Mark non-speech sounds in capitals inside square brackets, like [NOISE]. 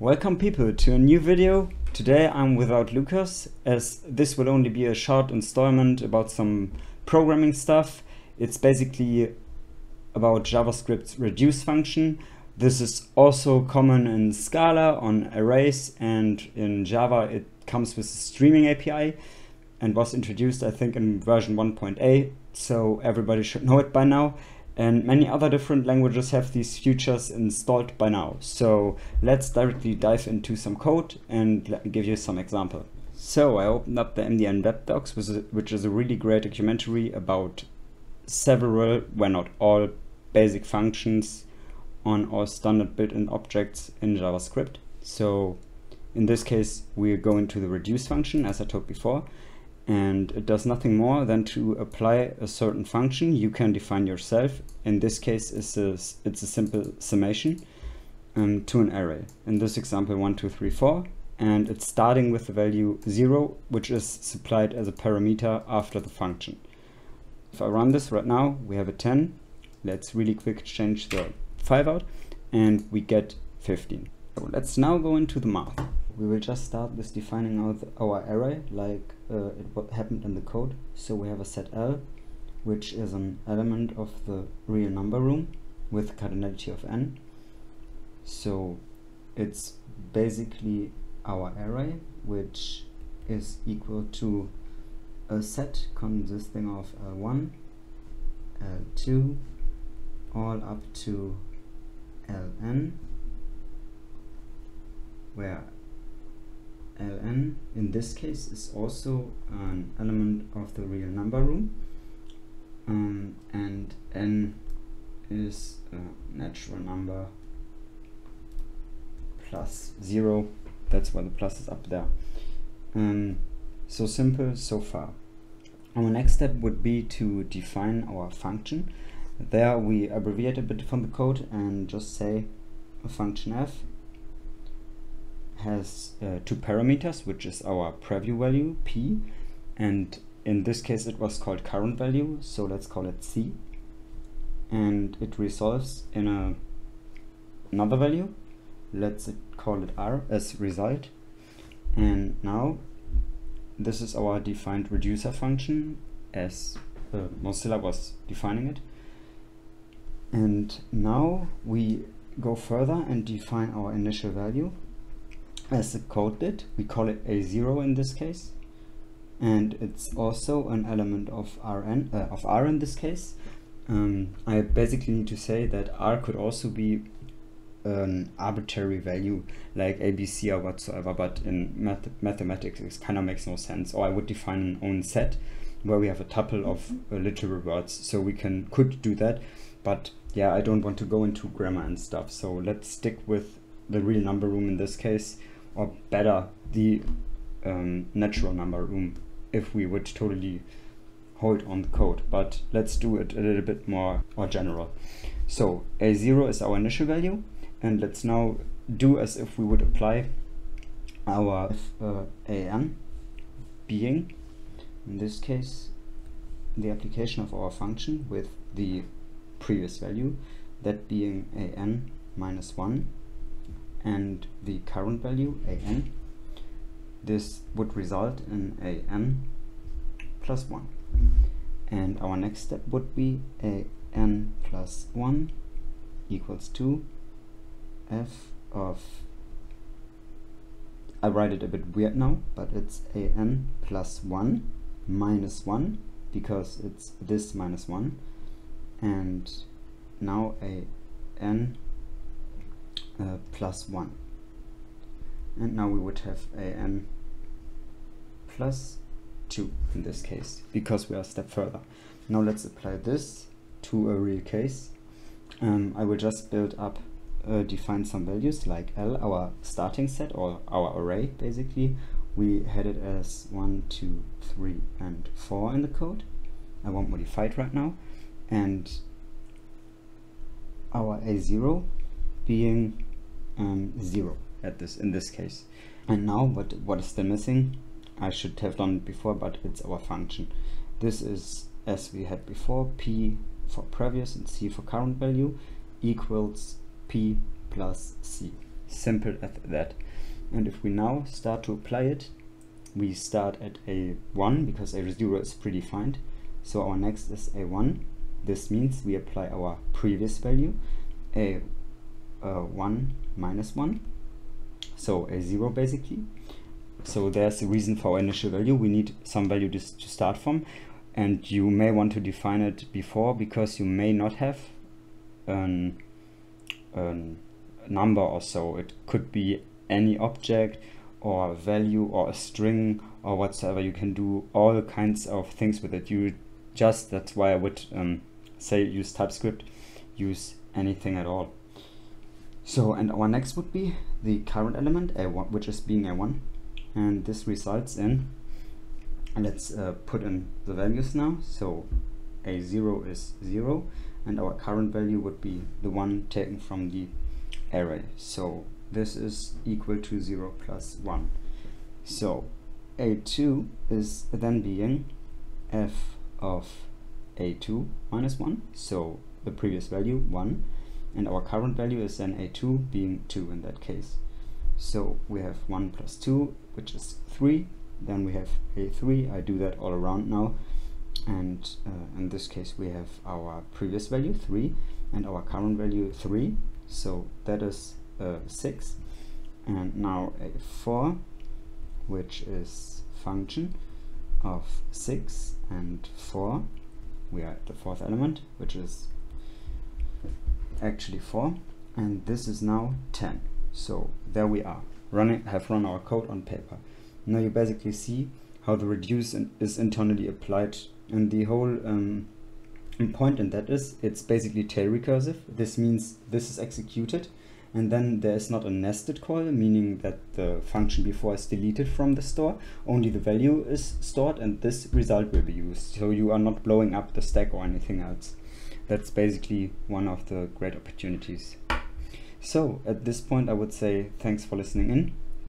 Welcome people to a new video. Today I'm without Lucas as this will only be a short installment about some programming stuff. It's basically about JavaScript's reduce function. This is also common in Scala on arrays and in Java it comes with a streaming API and was introduced I think in version 1.8 so everybody should [LAUGHS] know it by now and many other different languages have these features installed by now. So let's directly dive into some code and let me give you some example. So I opened up the MDN web docs, which is a really great documentary about several, when not all, basic functions on all standard built-in objects in JavaScript. So in this case, we're going to the reduce function, as I told before, and it does nothing more than to apply a certain function you can define yourself. In this case, it's a, it's a simple summation um, to an array. In this example, 1, 2, 3, 4, and it's starting with the value 0, which is supplied as a parameter after the function. If I run this right now, we have a 10. Let's really quick change the 5 out, and we get 15. So let's now go into the math we will just start with defining our, our array like uh, it happened in the code. So we have a set L, which is an element of the real number room with cardinality of n. So it's basically our array, which is equal to a set consisting of L1, L2, all up to Ln, where ln in this case is also an element of the real number room um, and n is a natural number plus zero. That's why the plus is up there. Um, so simple so far. Our next step would be to define our function. There we abbreviate a bit from the code and just say a function f has uh, two parameters, which is our preview value, p, and in this case it was called current value, so let's call it c. And it resolves in a another value, let's call it r as result. And now this is our defined reducer function as uh, Mozilla was defining it. And now we go further and define our initial value as a code bit. We call it A0 in this case. And it's also an element of Rn, uh, of R in this case. Um, I basically need to say that R could also be an arbitrary value like ABC or whatsoever, but in math mathematics it kind of makes no sense. Or I would define an own set where we have a tuple of uh, literal words. So we can could do that, but yeah, I don't want to go into grammar and stuff. So let's stick with the real number room in this case or better the um, natural number room if we would totally hold on the code. But let's do it a little bit more or general. So a0 is our initial value and let's now do as if we would apply our uh, an being in this case the application of our function with the previous value that being an minus 1 and the current value an this would result in a n plus 1 and our next step would be a n plus 1 equals to f of I write it a bit weird now but it's a n plus 1 minus 1 because it's this minus 1 and now a n uh, plus 1 and now we would have a n plus 2 in this case because we are a step further. Now let's apply this to a real case. Um, I will just build up uh, define some values like L our starting set or our array basically. We had it as 1 2 3 and 4 in the code. I won't modify it right now. And our a0 being um, 0 at this in this case. And now what, what is still missing? I should have done it before, but it's our function. This is, as we had before, p for previous and c for current value equals p plus c. simple as that. And if we now start to apply it, we start at a 1 because a 0 is predefined. So our next is a 1. This means we apply our previous value, a 1 minus 1, so a 0 basically. So there's a reason for our initial value. We need some value to, to start from and you may want to define it before because you may not have an, an number or so. It could be any object or value or a string or whatsoever. You can do all kinds of things with it. You just, that's why I would um, say use TypeScript, use anything at all. So, and our next would be the current element, a1, which is being a1. And this results in let's uh, put in the values now. So a0 is 0 and our current value would be the one taken from the array. So this is equal to 0 plus 1 so a2 is then being f of a2 minus 1 so the previous value 1 and our current value is then a2 being 2 in that case. So we have 1 plus 2 which is 3 then we have a3 I do that all around now. And uh, in this case we have our previous value 3 and our current value 3 so that is uh, 6 and now a 4 which is function of 6 and 4 we are at the fourth element which is actually 4 and this is now 10 so there we are. Running have run our code on paper. Now you basically see how the reduce is internally applied and the whole um, point in that is it's basically tail recursive. This means this is executed and then there is not a nested call meaning that the function before is deleted from the store. Only the value is stored and this result will be used. So you are not blowing up the stack or anything else that's basically one of the great opportunities. So at this point I would say thanks for listening in